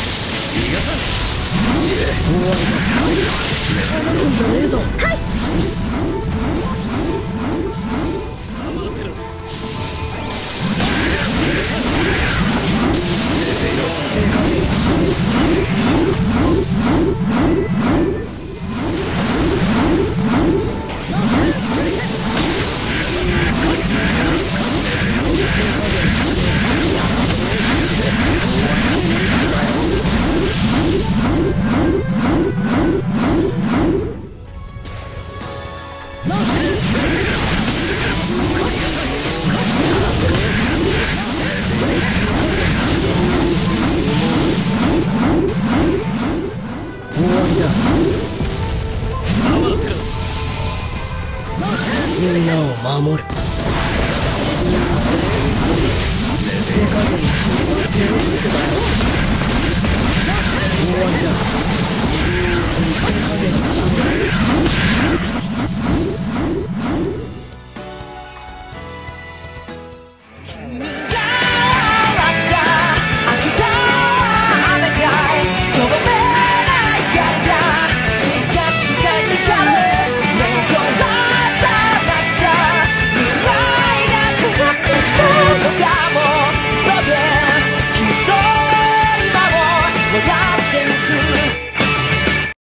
逃がさん離すんじゃぞはいみんなを守る。終わりだ。